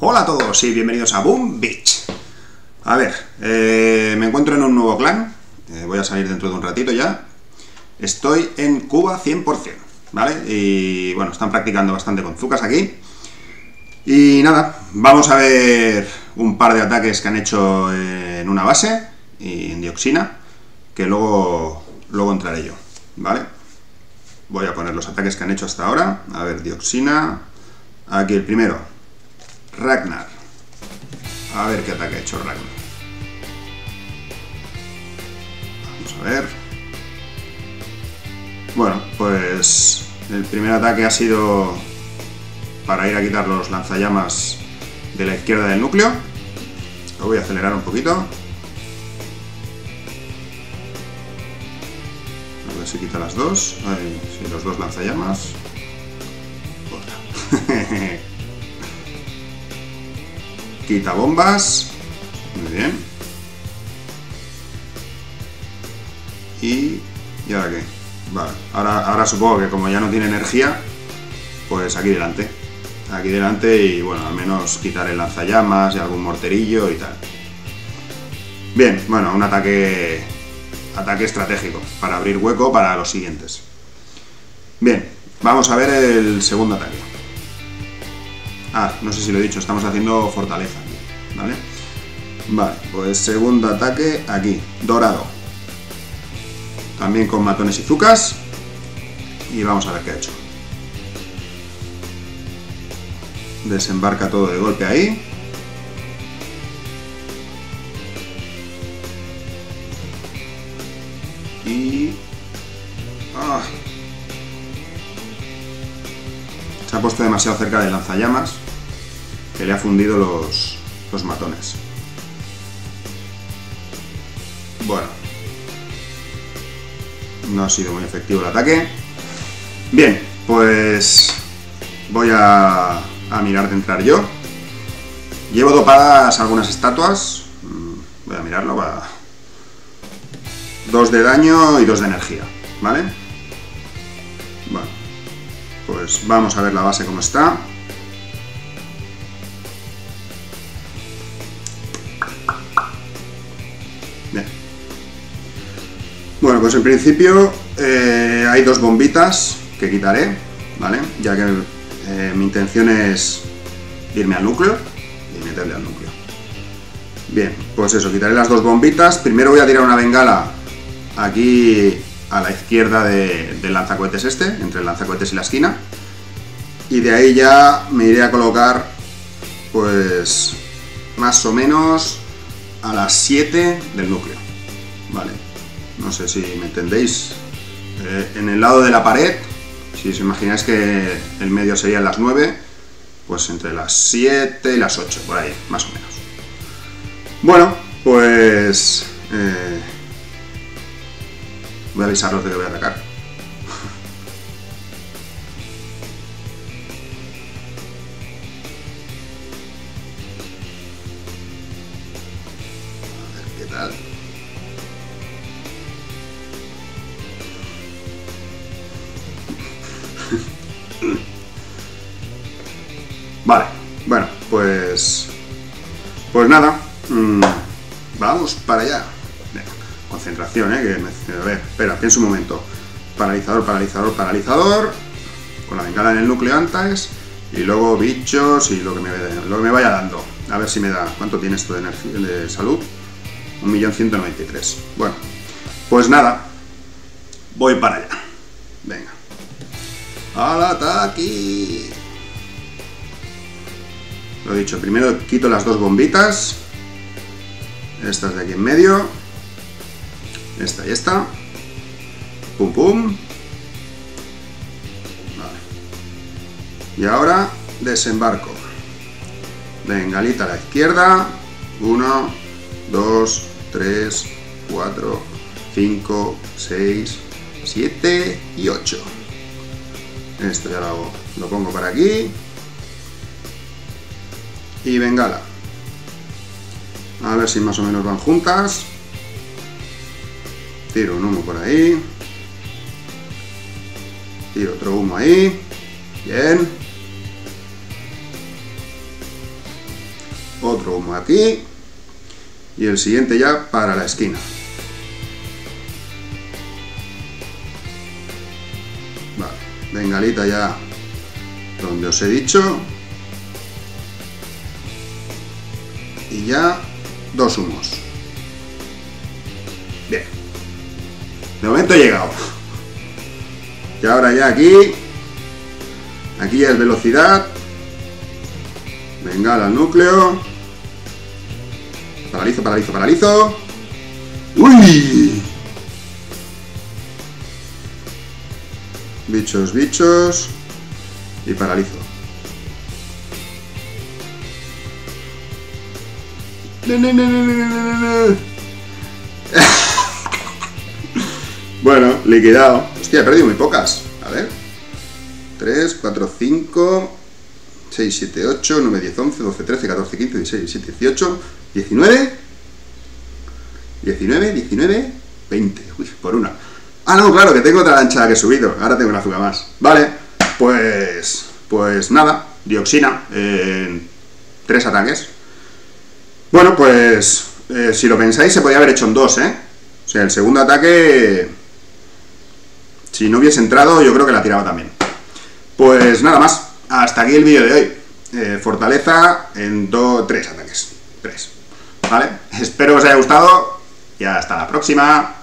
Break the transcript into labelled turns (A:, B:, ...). A: Hola a todos y bienvenidos a Boom Beach. A ver, eh, me encuentro en un nuevo clan, eh, voy a salir dentro de un ratito ya. Estoy en Cuba 100%, ¿vale? Y bueno, están practicando bastante con Zucas aquí. Y nada, vamos a ver un par de ataques que han hecho en una base y en dioxina, que luego, luego entraré yo, ¿vale? Voy a poner los ataques que han hecho hasta ahora. A ver, dioxina. Aquí el primero, Ragnar. A ver qué ataque ha hecho Ragnar. Vamos a ver. Bueno, pues el primer ataque ha sido para ir a quitar los lanzallamas de la izquierda del núcleo. Lo voy a acelerar un poquito. A ver si quita las dos. los dos lanzallamas. Quita bombas. Muy bien. Y... ya ahora qué? Vale. Ahora, ahora supongo que como ya no tiene energía, pues aquí delante. Aquí delante y bueno, al menos quitar el lanzallamas y algún morterillo y tal. Bien, bueno, un ataque ataque estratégico para abrir hueco para los siguientes. Bien, vamos a ver el segundo ataque. Ah, no sé si lo he dicho, estamos haciendo fortaleza ¿vale? pues segundo ataque aquí, dorado. También con matones y zucas. Y vamos a ver qué ha hecho. Desembarca todo de golpe ahí. Y... Ah. Se ha puesto demasiado cerca de lanzallamas que le ha fundido los, los matones. Bueno. No ha sido muy efectivo el ataque. Bien, pues voy a, a mirar de entrar yo. Llevo dopadas algunas estatuas. Mm, voy a mirarlo. Va. Dos de daño y dos de energía. ¿Vale? Bueno. Pues vamos a ver la base cómo está. pues en principio eh, hay dos bombitas que quitaré, ¿vale? Ya que eh, mi intención es irme al núcleo y meterle al núcleo. Bien, pues eso, quitaré las dos bombitas. Primero voy a tirar una bengala aquí a la izquierda del lanzacohetes este, entre el lanzacohetes y la esquina. Y de ahí ya me iré a colocar, pues, más o menos a las 7 del núcleo. Vale, no sé si me entendéis, eh, en el lado de la pared, si os imagináis que el medio sería las 9, pues entre las 7 y las 8, por ahí, más o menos. Bueno, pues... Eh, voy a avisaros de que voy a atacar. A ver qué tal. Vale, bueno, pues... Pues nada, mm, vamos para allá. Venga, concentración, ¿eh? Que me, a ver, espera, pienso un momento. Paralizador, paralizador, paralizador. Con la bengala en el núcleo antes. Y luego bichos y lo que me, lo me vaya dando. A ver si me da... ¿Cuánto tiene esto de, energía, de salud? 1.193. Bueno, pues nada. Voy para allá. Venga. ¡Al ataque! Lo dicho, primero quito las dos bombitas. Estas de aquí en medio. Esta y esta. Pum, pum. Vale. Y ahora desembarco. galita a la izquierda. 1, 2, 3, 4, 5, 6, 7 y 8. Esto ya lo hago. Lo pongo para aquí y bengala. A ver si más o menos van juntas. Tiro un humo por ahí. Tiro otro humo ahí. Bien. Otro humo aquí. Y el siguiente ya para la esquina. Vale, bengalita ya donde os he dicho. y ya dos humos. Bien. De momento he llegado. Y ahora ya aquí. Aquí es velocidad. venga al núcleo. Paralizo, paralizo, paralizo. ¡Uy! Bichos, bichos. Y paralizo. bueno, liquidado. Hostia, he perdido muy pocas. A ver. 3, 4, 5, 6, 7, 8, 9, 10, 11, 12, 13, 14, 15, 16, 17, 18, 19. 19, 19, 20. Uy, por una. Ah, no, claro, que tengo otra lancha que he subido. Ahora tengo una fuga más. Vale, pues... Pues nada, dioxina en 3 tres ataques. Bueno, pues eh, si lo pensáis, se podía haber hecho en dos, ¿eh? O sea, el segundo ataque, si no hubiese entrado, yo creo que la tiraba también. Pues nada más, hasta aquí el vídeo de hoy. Eh, fortaleza en dos, tres ataques. Tres. ¿Vale? Espero que os haya gustado y hasta la próxima.